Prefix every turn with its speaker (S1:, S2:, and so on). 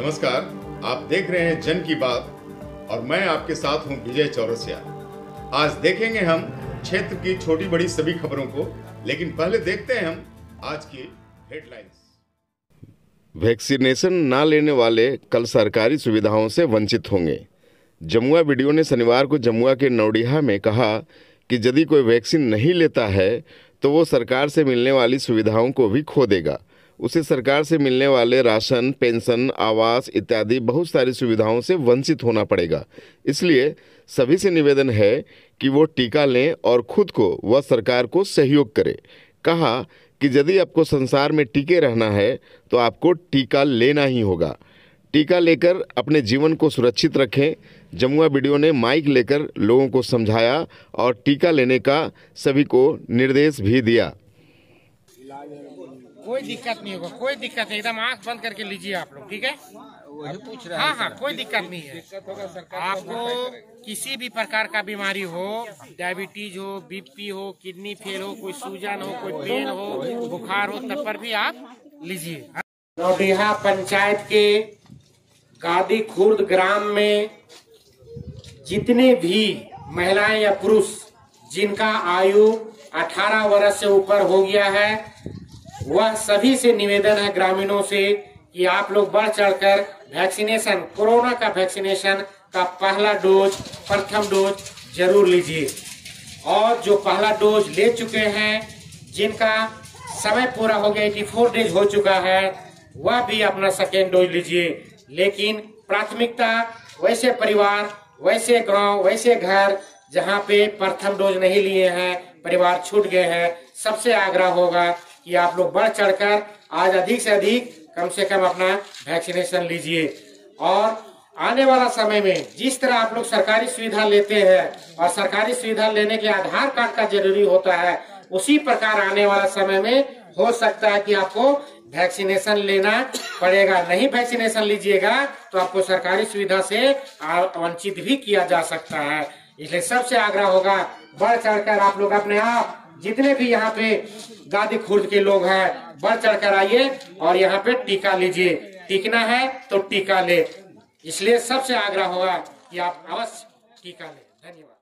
S1: नमस्कार, आप देख रहे हैं जन की बात और मैं आपके साथ हूँ विजय चौरसिया। आज देखेंगे हम क्षेत्र की छोटी बड़ी सभी खबरों को, लेकिन पहले देखते हैं हम आज की हेडलाइंस
S2: वैक्सीनेशन ना लेने वाले कल सरकारी सुविधाओं से वंचित होंगे। जमुआ वीडियो ने शनिवार को जमुआ के नौडिहा में कहा कि यदि कोई वैक्सीन नहीं लेता है तो वो सरकार से मिलने वाली सुविधाओं को भी खो देगा। उसे सरकार से मिलने वाले राशन, पेंशन, आवास इत्यादि बहुत सारी सुविधाओं से वंचित होना पड़ेगा। इसलिए सभी से निवेदन है कि वो टीका लें और खुद को व सरकार को सहयोग करें। कहा कि यदि आपको संसार में टीके रहना है तो आपको टीका लेना ही होगा। टीका लेकर अपने जीवन को सुरक्षित रखें। जमुआ वीडियो ने माइक लेकर लोगों को समझाया और टीका लेने का सभी को निर्देश भी दिया।
S3: कोई दिक्कत नहीं होगा कोई दिक्कत नहीं एकदम आँख बंद करके लीजिए आप लोग ठीक है?
S4: वही पूछ रहे
S3: हाँ हाँ कोई दिक्कत नहीं है। आपको किसी भी प्रकार का बीमारी हो डायबिटीज़ हो बीपी हो किडनी फेल हो कोई सूजन हो कोई पेन हो बुखार हो तब पर भी आप लीजिए। नौडिहा पंचायत के गादी खुर्द ग्राम में जितने भी महिलाएँ या पुरुष जिनका आयु 18 वर्ष से ऊपर हो गया है वह सभी से निवेदन है ग्रामीणों से कि आप लोग बढ़ चढ़कर वैक्सीनेशन कोरोना का वैक्सीनेशन का पहला डोज प्रथम डोज ज़रूर लीजिए। और जो पहला डोज ले चुके हैं, जिनका समय पूरा हो गया 84 डेज़ हो चुका है, वह भी अपना सेकेंड डोज लीजिए। लेकिन प्राथमिकता वैसे परिवार, वैसे गाँव, वैसे घर, जहाँ पे प्रथम डोज नहीं लिए हैं, परिवार छूट गए हैं, सबसे आग्रह होगा। कि आप लोग बढ़ चढ़कर आज अधिक से अधिक कम से कम अपना वैक्सीनेशन लीजिए। और आने वाला समय में जिस तरह आप लोग सरकारी सुविधा लेते हैं और सरकारी सुविधा लेने के आधार कार्ड का ज़रूरी होता है, उसी प्रकार आने वाला समय में हो सकता है कि आपको वैक्सीनेशन लेना पड़ेगा। नहीं वैक्सीनेशन लीजिएगा तो आपको सरकारी सुविधा से वंचित भी किया जा सकता है। इसलिए सबसे आग्रह होगा, बढ़ चढ़कर आप लोग अपने आप जितने भी यहाँ पे गादी खुर्द के लोग हैं, बढ़ चढ़ कर आइए और यहाँ पे टीका लीजिए। टीकना है तो टीका ले। इसलिए सबसे आग्रह होगा कि आप अवश्य टीका ले। धन्यवाद।